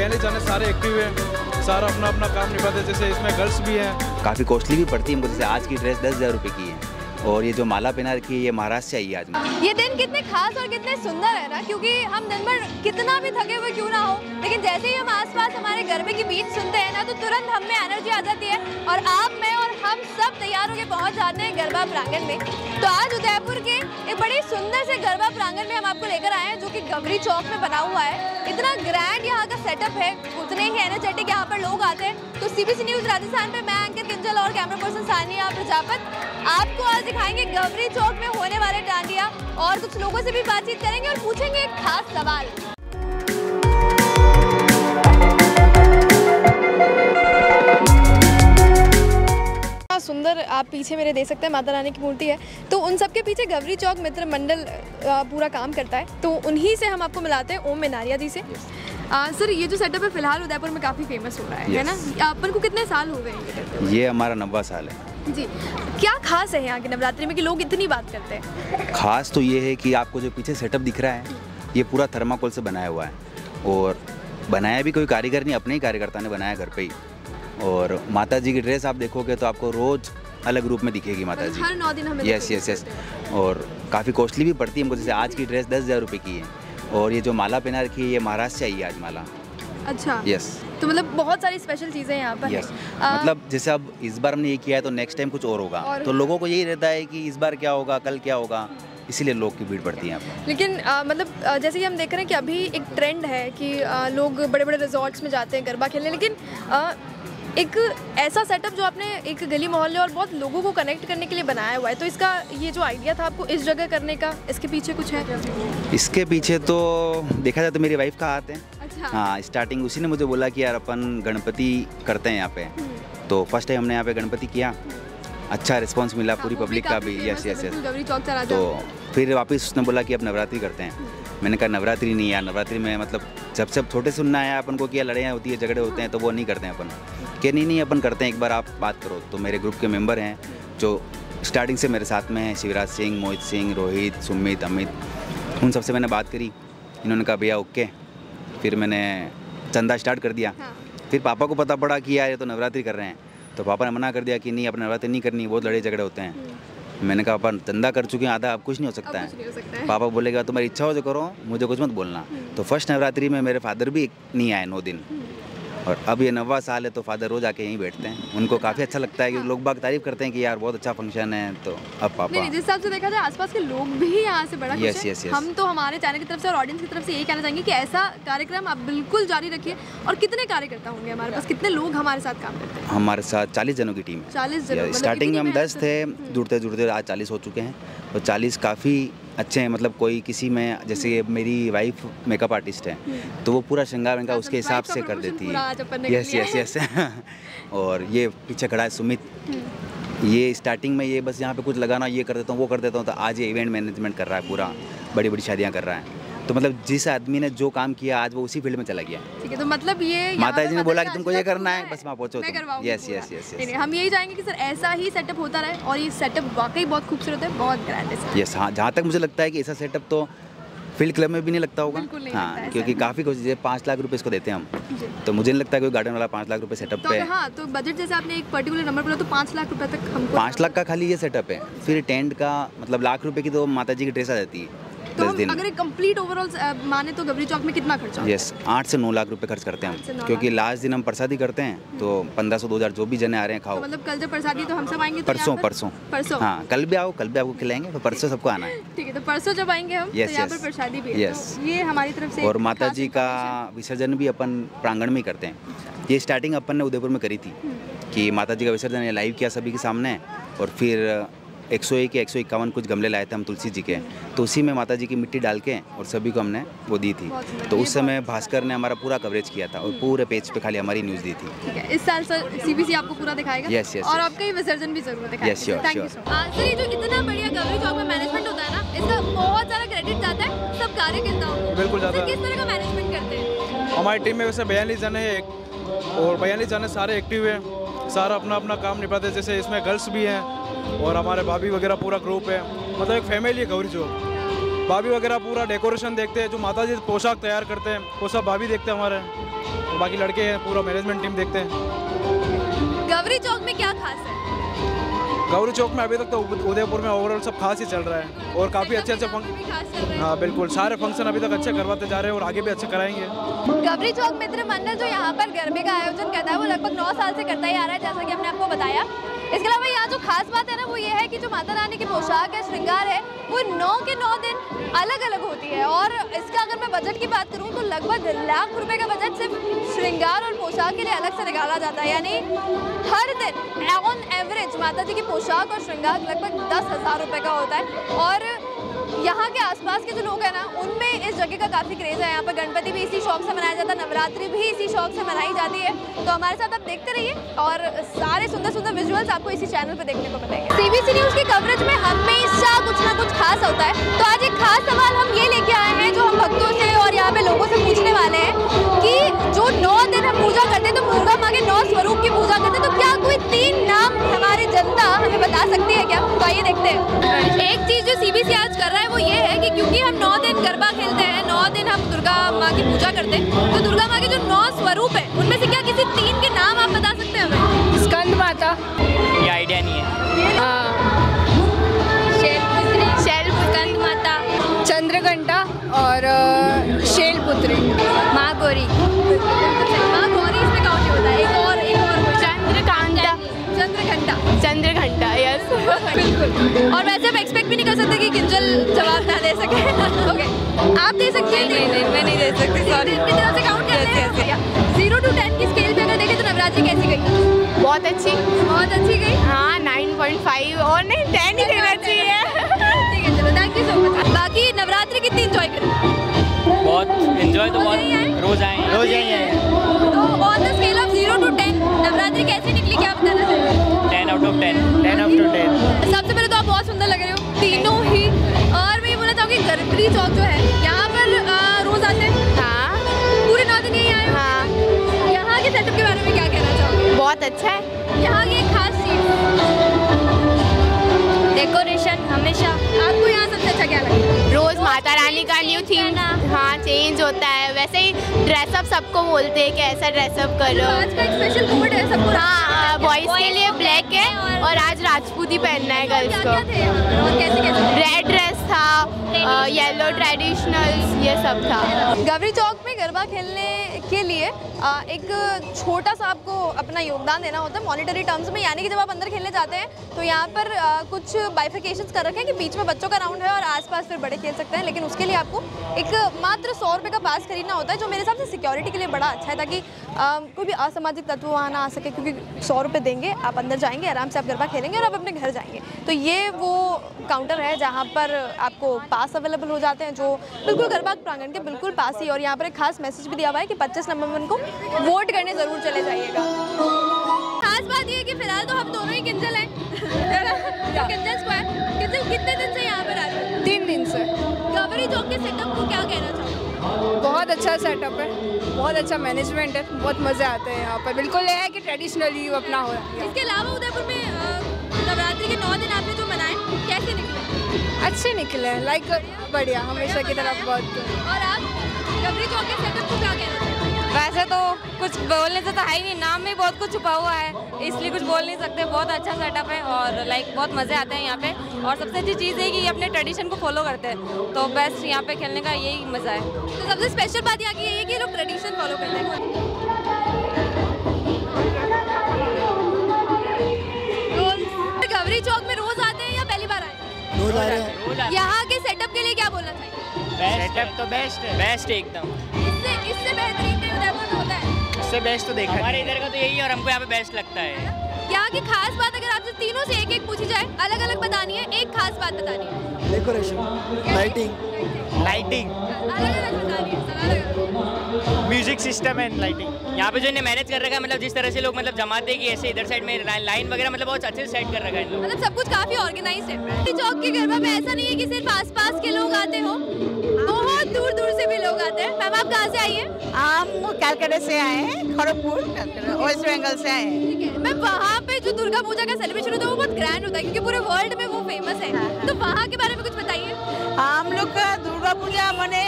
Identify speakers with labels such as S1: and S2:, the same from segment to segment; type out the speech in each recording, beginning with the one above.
S1: जाने सारे एक्टिव हैं। सारा अपना अपना काम निभाते हैं। जैसे इसमें गर्ल्स भी हैं।
S2: काफ़ी कॉस्टली भी पड़ती है हमको जैसे आज की ड्रेस दस हज़ार रुपये की है। और ये जो माला पहना रखी है ये महाराष्ट्र से आई है आज
S3: ये दिन कितने खास और कितने सुंदर है ना क्योंकि हम दिन भर कितना भी थके हुए क्यों ना हो लेकिन जैसे ही हम आसपास हमारे गर्मी की बीच सुनते हैं ना तो तुरंत हम में एनर्जी आ जाती है। और आप मैं और हम सब तैयार होकर पहुँच जाते हैं गरबा प्रांगण में। तो आज उदयपुर के एक बड़ी सुंदर से गरबा प्रांगण में हम आपको लेकर आए हैं, जो कि गवरी चौक में बना हुआ है। इतना ग्रैंड यहाँ का सेटअप है, उतने ही एनर्जेटिक यहाँ पर लोग आते हैं। तो सीबीसी न्यूज़ राजस्थान पे मैं, अंकित किंजल और कैमरा पर्सन सानिया प्रजापत, आपको आज दिखाएँगे गवरी चौक में होने वाले डांडिया और कुछ लोगों से भी बातचीत करेंगे और पूछेंगे एक खास सवाल। सुंदर आप पीछे मेरे दे सकते हैं माता रानी की मूर्ति है। तो उन सब के पीछे गवरी चौक मित्र मंडल पूरा काम करता है। तो उन्हीं से हम आपको मिलाते हैं ओम मिनारिया जी से। आ, सर ये जो सेटअप है फ़िलहाल उदयपुर में काफ़ी फ़ेमस हो रहा है है ना? अपन को कितने साल हो गए हैं? ये
S2: हमारा नब्बा साल है।
S3: जी। क्या खास है यहाँ के नवरात्रि में कि लोग इतनी बात करते हैं?
S2: खास तो ये है कि आपको जो पीछे सेटअप दिख रहा है ये पूरा थर्माकोल से बनाया हुआ है। और बनाया भी कोई कारीगर नहीं अपने ही कार्यकर्ता ने बनाया घर पे ही। और माता जी की ड्रेस आप देखोगे तो आपको रोज़ अलग रूप में दिखेगी माता जी
S3: हर नौ दिन हमें
S2: यस यस यस और काफ़ी कॉस्टली भी पड़ती है हमको जैसे आज की ड्रेस दस हज़ार रुपये की है। और ये जो माला पहना रखी है ये महाराष्ट्र से आई है आज माला।
S3: अच्छा।
S2: यस
S3: तो मतलब बहुत सारी स्पेशल चीज़ें यहाँ पर
S2: यस मतलब जैसे अब इस बार हमने ये किया है तो नेक्स्ट टाइम कुछ और होगा।
S3: और
S2: तो लोगों को यही रहता है कि इस बार क्या होगा कल क्या होगा इसीलिए लोग की भीड़ पड़ती है यहाँ पर।
S3: लेकिन आ, मतलब आ, जैसे कि हम देख रहे हैं कि अभी एक ट्रेंड है कि आ, लोग बड़े बड़े रिजॉर्ट्स में जाते हैं गरबा खेलने लेकिन आ, एक ऐसा सेटअप जो आपने एक गली मोहल्ले और बहुत लोगों को कनेक्ट करने के लिए बनाया हुआ है। तो इसका ये जो आइडिया था आपको इस जगह करने का इसके पीछे कुछ है?
S2: इसके पीछे तो देखा जाए तो मेरी वाइफ का हाथ है।
S3: अच्छा।
S2: हाँ स्टार्टिंग उसी ने मुझे बोला कि यार अपन गणपति करते हैं यहाँ पे। तो फ़र्स्ट टाइम हमने यहाँ पे गणपति किया। अच्छा रिस्पांस मिला पूरी पब्लिक का भी। यस यस यस तो फिर वापस उसने बोला कि अब नवरात्रि करते हैं। मैंने कहा नवरात्रि नहीं यार नवरात्रि में मतलब जब से छोटे सुनना है अपन को क्या लड़ाइयाँ होती है झगड़े होते हैं तो वो नहीं करते हैं अपन। कि नहीं नहीं अपन करते हैं एक बार आप बात करो। तो मेरे ग्रुप के मेंबर हैं जो स्टार्टिंग से मेरे साथ में हैं शिवराज सिंह मोहित सिंह रोहित सुमित अमित उन सबसे मैंने बात करी। इन्होंने कहा भैया ओके। फिर मैंने चंदा स्टार्ट कर दिया।
S3: हाँ।
S2: फिर पापा को पता पड़ा कि यार ये तो नवरात्रि कर रहे हैं। तो पापा ने मना कर दिया कि नहीं अपन नवरात्रि नहीं करनी बहुत लड़े झगड़े होते हैं। मैंने कहा पापा धंधा कर चुके हैं आधा अब कुछ नहीं हो सकता
S3: हो। सकता है।
S2: है। पापा बोलेगा तुम्हारी इच्छा हो जो करो मुझे कुछ मत बोलना। तो फ़र्स्ट नवरात्रि में मेरे फादर भी नहीं आए नौ दिन। और अब ये नवा साल है तो फादर रोज आके यहीं बैठते हैं। उनको काफ़ी अच्छा लगता है कि लोग बाग तारीफ़ करते हैं कि यार बहुत अच्छा फ़ंक्शन है तो अब पापा।
S3: नहीं जिस हिसाब से देखा जाए आसपास के लोग भी यहाँ से बड़ा हैं।
S2: yes, yes.
S3: हम तो हमारे चैनल की तरफ़ से और ऑडियंस की तरफ़ से यही कहना चाहेंगे कि ऐसा कार्यक्रम आप बिल्कुल जारी रखिए और कितने कार्यकर्ता होंगे हमारे पास? कितने लोग हमारे साथ काम करते हैं?
S2: हमारे साथ चालीस जनों की टीम है।
S3: चालीस जन मतलब
S2: स्टार्टिंग में हम दस थे जुड़ते जुड़ते आज चालीस हो चुके हैं। और चालीस काफ़ी अच्छे हैं मतलब कोई किसी में जैसे मेरी वाइफ मेकअप आर्टिस्ट है तो वो पूरा श्रृंगार उनका
S3: हाँ,
S2: उसके
S3: तो
S2: हिसाब से कर देती है। यस यस यस और ये पीछे खड़ा है सुमित। ये स्टार्टिंग में ये बस यहाँ पे कुछ लगाना ये कर देता हूँ वो कर देता हूँ तो आज ये इवेंट मैनेजमेंट कर रहा है पूरा बड़ी बड़ी शादियाँ कर रहा है। तो मतलब जिस आदमी ने जो काम किया आज वो उसी फ़ील्ड में चला गया।
S3: ठीक है तो मतलब ये
S2: माता जी ने बोला कि तुमको ये करना है, बस वहाँ पहुँचो yes.
S3: नहीं, नहीं, हम यही चाहेंगे कि सर ऐसा ही सेटअप होता रहे और ये सेटअप वाकई बहुत खूबसूरत है बहुत ग्रैंड है
S2: यस हाँ जहाँ तक मुझे लगता है कि ऐसा सेटअप तो फ़ील्ड क्लब में भी नहीं लगता होगा। हाँ क्योंकि काफ़ी कोशिश है पाँच लाख रुपए इसको देते हैं हम। तो मुझे नहीं लगता है कोई गार्डन वाला पाँच लाख रुपए सेटअप
S3: तो
S2: पे
S3: हाँ तो बजट जैसे आपने एक पर्टिकुलर नंबर बोला तो पाँच लाख रुपए तक हमको
S2: पाँच लाख का खाली ये सेटअप है। फिर टेंट का मतलब लाख रुपए की तो माता जी की ड्रेस आ जाती है।
S3: तो
S2: दस दिन।
S3: अगर एक कंप्लीट ओवरऑल माने तो गबरी चौक में कितना खर्चा
S2: यस आठ से नौ लाख रुपए खर्च करते हैं हम। क्योंकि लास्ट दिन हम प्रसादी करते हैं तो पंद्रह सौ दो हज़ार जो भी जने आ रहे हैं
S3: तो
S2: खाओ।
S3: मतलब कल जब प्रसादी तो हम सब आएँगे तो
S2: परसों परसों।
S3: परसों।
S2: हाँ कल भी आओ कल भी आपको खिलाएँगे तो परसों सबको आना है।
S3: ठीक है तो परसों जब आएँगे हम तो यहाँ पर प्रसादी भी. तो ये हमारी तरफ़ से
S2: और माता जी का विसर्जन भी अपन प्रांगण में करते हैं। ये स्टार्टिंग अपन ने उदयपुर में करी थी कि माता जी का विसर्जन लाइव किया सभी के सामने। और फिर 101 या 151 कुछ गमले लाए थे हम तुलसी जी के। तो उसी में माता जी की मिट्टी डाल के और सभी को हमने वो दी थी। तो उस समय भास्कर ने हमारा पूरा कवरेज किया था और पूरे पेज पे खाली हमारी न्यूज़ दी थी।
S3: इस साल सर सीबीसी आपको पूरा दिखाएगा?
S2: Yes, yes,
S3: और आपका ये विसर्जन भी ज़रूर दिखाएगा।
S2: Yes, sure,
S3: thank you sir ये जो इतना बढ़िया चौक में मैनेजमेंट होता है ना इसका बहुत सारा क्रेडिट जाता है सब कार्यकर्ताओं को।
S1: बिल्कुल जाता
S3: किस तरह का मैनेजमेंट करते हैं?
S1: हमारी टीम में वैसे बयालीस जने हैं और बयालीस जने सारे एक्टिव हैं सारा अपना अपना काम निभाते हैं जैसे इसमें गर्ल्स भी हैं और हमारे भाभी वगैरह पूरा ग्रुप है। मतलब एक फैमिली है गौरी चौक भाभी वगैरह पूरा डेकोरेशन देखते हैं जो माता जी पोशाक तैयार करते हैं वो सब भाभी देखते हैं हमारे। और बाकी लड़के हैं पूरा मैनेजमेंट टीम देखते हैं।
S3: गवरी चौक में क्या खास है?
S1: गौरी चौक में अभी तक तो उदयपुर में ओवरऑल सब खास ही चल रहा है। और काफ़ी अच्छे अच्छे फ़ंक्शन
S3: है।
S1: बिल्कुल। सारे फ़ंक्शन अभी तक अच्छे करवाते जा रहे हैं और आगे भी अच्छे कराएँगे।
S3: गवरी चौक मित्र मंडल जो यहाँ पर गरबे का आयोजन करता है वो लगभग नौ साल से करता ही आ रहा है जैसा कि हमने आपको बताया। इसके अलावा यहाँ जो खास बात है ना, वो ये है कि जो माता रानी की पोशाक है, श्रृंगार है, वो नौ के नौ दिन अलग अलग होती है। और इसका अगर मैं बजट की बात करूँ तो लगभग लाख रुपए का बजट सिर्फ़ श्रृंगार और पोशाक के लिए अलग से निकाला जाता है। यानी हर दिन ऑन एवरेज माता जी की पोशाक और श्रृंगार लगभग दस हज़ार रुपये का होता है। और यहाँ के आसपास के जो लोग हैं ना, उनमें इस जगह का काफ़ी क्रेज़ है। यहाँ पर गणपति भी इसी शौक से मनाया जाता है, नवरात्रि भी इसी शौक से मनाई जाती है। तो हमारे साथ आप देखते रहिए और सारे सुंदर सुंदर विजुअल्स आपको इसी चैनल पर देखने को मिलेंगे। सीबीसी न्यूज़ की कवरेज में हमेशा कुछ ना कुछ खास होता है। तो आज एक खास सवाल हम ये लेके आए हैं, जो हम भक्तों से और यहाँ पे लोगों से पूछने वाले हैं कि बता सकती है क्या? तो आइए देखते हैं। एक चीज़ जो सीबीसी आज कर रहा है वो ये है कि क्योंकि हम नौ दिन गरबा खेलते हैं नौ दिन हम दुर्गा माँ की पूजा करते हैं तो दुर्गा माँ के जो नौ स्वरूप है उनमें से क्या किसी तीन के नाम आप बता सकते हैं हमें?
S4: स्कंद माता।
S5: ये आइडिया नहीं है।
S3: स्कंद माता।
S4: चंद्रघंटा और शैलपुत्री
S3: माँ गौरी। माँ गौरी इसमें काउंट होता है? एक और एक और
S4: चंद्रकांता।
S3: चंद्रघंटा।
S4: चंद्रघंटा।
S3: बिल्कुल और वैसे हम एक्सपेक्ट भी नहीं कर सकते कि किंजल जवाब ना दे सके। ओके आप दे सकते हैं? नहीं नहीं मैं नहीं दे सकती सॉरी की तरह से काउंट कर रहे हैं ज़ीरो टू टेन की स्केल पे अगर देखें तो नवरात्रि कैसी गई?
S4: बहुत अच्छी।
S3: बहुत अच्छी गई?
S4: हाँ 9.5 और नहीं 10 ही देना चाहिए।
S3: ठीक है चलो थैंक यू सो मच बाकी नवरात्रि कितनी इंजॉय करें?
S5: बहुत एंजॉय तो
S3: आए?
S5: बहुत। रोज आए रोज यही
S3: ten
S5: of ten of ten
S3: सबसे पहले तो आप बहुत सुंदर लग रहे हो। तीनों ही और मैं ये बोलना चाहूँगी गरबरी चौक जो है यहाँ पर रोज आते हैं?
S4: हाँ।
S3: पूरे नौ दिन यही आए हाँ? यहाँ के सेटअप के बारे में क्या कहना चाहोगे?
S4: बहुत अच्छा है।
S3: यहाँ की एक खास चीज़। डेकोरेशन हमेशा।
S4: माता रानी का न्यू थीम हाँ चेंज होता है। वैसे ही ड्रेसअप सबको बोलते हैं कि ऐसा ड्रेसअप करो।
S3: आज का स्पेशल कोड है सबको
S4: हाँ बॉयज़ के लिए ब्लैक है और आज राजपूत ही पहनना है गर्ल्स को। रेड ड्रेस था? येलो ट्रेडिशनल ये सब था।
S3: गवरी चौक में गरबा खेलने के लिए एक छोटा सा आपको अपना योगदान देना होता है मॉनिटरी टर्म्स में, यानी कि जब आप अंदर खेलने जाते हैं तो यहाँ पर कुछ बाइफिकेशन कर रखे हैं कि बीच में बच्चों का राउंड है और आसपास फिर बड़े खेल सकते हैं, लेकिन उसके लिए आपको एक मात्र सौ रुपये का पास खरीदना होता है, जो मेरे हिसाब से सिक्योरिटी के लिए बड़ा अच्छा है, ताकि कोई भी असामाजिक तत्व वहाँ ना आ सके, क्योंकि सौ रुपये देंगे, आप अंदर जाएँगे, आराम से आप गरबा खेलेंगे और आप अपने घर जाएँगे। तो ये वो काउंटर है जहाँ पर आपको पास अवेलेबल हो जाते हैं, जो बिल्कुल गरबा प्रांगण के बिल्कुल पास ही और यहाँ पर एक खास मैसेज भी दिया हुआ है कि 25 नवंबर उनको वोट करने ज़रूर चले जाइएगा। खास बात ये है कि फ़िलहाल तो हम दोनों ही किंजल हैं। किंजल स्क्वायर किंजल कितने दिन से यहाँ पर आ रहे हैं?
S4: तीन दिन से।
S3: चौक के सेटअप को क्या कहना चाहूँगा?
S4: बहुत अच्छा सेटअप है। बहुत अच्छा मैनेजमेंट है। बहुत मज़े आते हैं यहाँ पर। बिल्कुल यह है कि ट्रेडिशनली अपना हो रहा है
S3: इसके अलावा उदयपुर में नवरात्रि के नौ दिन आपने जो मनाए कैसे निकले?
S4: अच्छे निकले लाइक बढ़िया। हमेशा की तरफ़ बहुत
S3: और आप चौक के सेटअप को क्या कहना
S6: वैसे तो कुछ बोलने से तो है ही नहीं नाम में बहुत कुछ छुपा हुआ है इसलिए कुछ बोल नहीं सकते। बहुत अच्छा सेटअप है और लाइक बहुत मज़े आते हैं यहाँ पे। और सबसे अच्छी चीज़ है कि ये अपने ट्रेडिशन को फॉलो करते हैं तो बेस्ट यहाँ पे खेलने का यही मज़ा है।
S3: तो सबसे स्पेशल बात यहाँ की ये है कि लोग ट्रेडिशन फॉलो करते हैं। रोज गवरी चौक में रोज आते हैं या पहली बार आए?
S7: रोज आ रहे हैं।
S3: यहाँ के सेटअप के लिए क्या बोलना चाहिए?
S5: सेटअप तो बेस्ट है। बेस्ट एकदम।
S3: इससे इससे बेहतरीन
S5: इससे बेस्ट तो देखा हमारे इधर का तो यही है और हमको यहाँ पे बेस्ट लगता है।
S3: यहाँ की खास बात अगर आपसे तीनों से एक एक पूछी जाए अलग अलग बतानी है एक खास बात बतानी है।
S7: Decoration lighting
S5: lighting music system and lighting यहाँ पे जो इन्हें मैनेज कर रखा है मतलब जिस तरह से लोग मतलब जमाते हैं कि ऐसे इधर साइड में लाइन लाइन वगैरह मतलब बहुत अच्छे से सेट कर रखा है
S3: मतलब सब कुछ काफ़ी ऑर्गेनाइज है। चौक के गरबा में ऐसा नहीं है कि सिर्फ़ आसपास के लोग आते हो। बहुत दूर दूर से भी लोग आते हैं। मैम आप कहाँ से आई हैं?
S8: हम कैलकाटा से आए हैं खड़गपुर वेस्ट बंगाल से आए हैं।
S3: ठीक है। मैं वहाँ पे जो दुर्गा पूजा का सेलिब्रेशन होता है वो बहुत ग्रैंड होता है क्योंकि पूरे वर्ल्ड में वो फ़ेमस है। तो वहाँ के बारे में कुछ बताइए।
S8: हम लोग का दुर्गा पूजा मैंने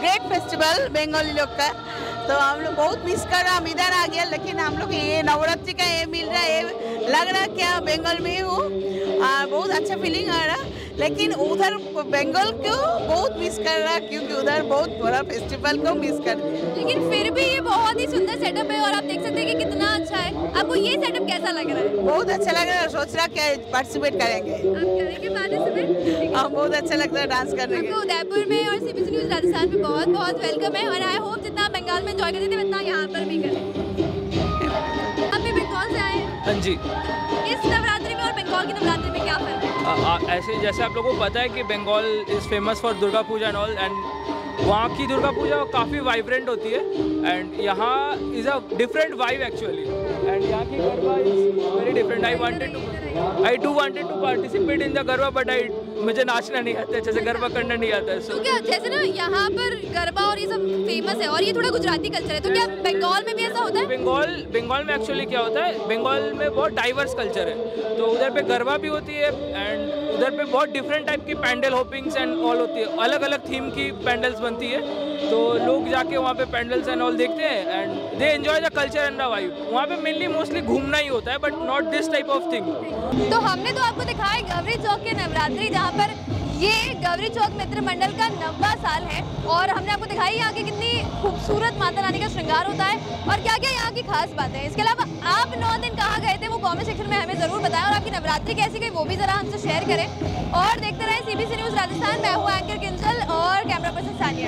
S8: ग्रेट फेस्टिवल बंगाली लोग का। तो हम लोग बहुत मिस कर रहा हम इधर आ गया लेकिन हम लोग ये नवरात्रि का ये मिल रहा है लग रहा है क्या बंगाल में हूँ बहुत अच्छा फीलिंग आ रहा लेकिन उधर बंगाल को बहुत मिस कर रहा क्योंकि उधर बहुत बड़ा फेस्टिवल को मिस कर दिया
S3: लेकिन फिर भी ये बहुत ही सुंदर सेटअप है और आप देख सकते हैं कि कितना अच्छा है। आपको ये सेटअप कैसा लग रहा है?
S8: बहुत अच्छा लग रहा है सोच रहा क्या पार्टिसिपेट करेंगे।
S3: आप करेंगे पार्टिसिपेट
S8: हाँ बहुत अच्छा लगता है डांस करने के
S3: आपको उदयपुर में और सीबीसी न्यूज़ राजस्थान में बहुत बहुत वेलकम है और आई होप जितना बंगाल में एंजॉय करते थे उतना यहाँ पर भी करें। आप भी बंगाल से आए हाँ
S9: जी।
S3: इस नवरात्रि में और बंगाल की नवरात्रि
S9: ऐसे जैसे आप लोगों को पता है कि Bengal is famous for Durga Puja and all and वहाँ की दुर्गा पूजा काफ़ी वाइब्रेंट होती है एंड यहाँ is a different vibe actually and यहाँ की garba is very different I wanted to I do wanted to participate in the garba but I मुझे नाचना नहीं आता अच्छे से गरबा करना नहीं आता है
S3: तो क्या जैसे ना यहाँ पर गरबा और ये सब फ़ेमस है और ये थोड़ा गुजराती कल्चर है तो क्या बंगाल में भी ऐसा होता है?
S9: बंगाल बंगाल में एक्चुअली क्या होता है बंगाल में बहुत डाइवर्स कल्चर है। तो उधर पे गरबा भी होती है एंड उधर पे बहुत डिफरेंट टाइप की पैंडल होपिंग्स एंड ऑल होती है। अलग अलग थीम की पैंडल्स बनती है। तो लोग जाके वहाँ पे पैंडल्स एंड ऑल देखते हैं and they enjoy the culture and the vibe वहाँ पे मेनली मोस्टली घूमना ही होता है but not this type of thing
S3: तो हमने तो आपको दिखाया गौरी चौक के नवरात्रि, जहाँ पर ये गौरी चौक मित्र मंडल का नब्बा साल है, और हमने आपको दिखाई यहाँ की कितनी खूबसूरत माता रानी का श्रृंगार होता है, और क्या क्या यहाँ की खास बातें हैं। इसके अलावा आप नौ दिन कहाँ गए थे वो कमेंट सेक्शन में हमें ज़रूर बताएँ, और आपकी नवरात्रि कैसी गई वो भी जरा हमसे शेयर करें। और देखते रहें सीबीसी न्यूज़ राजस्थान, मैं हूँ एंकर किंजल और कैमरा पर्सन सानिया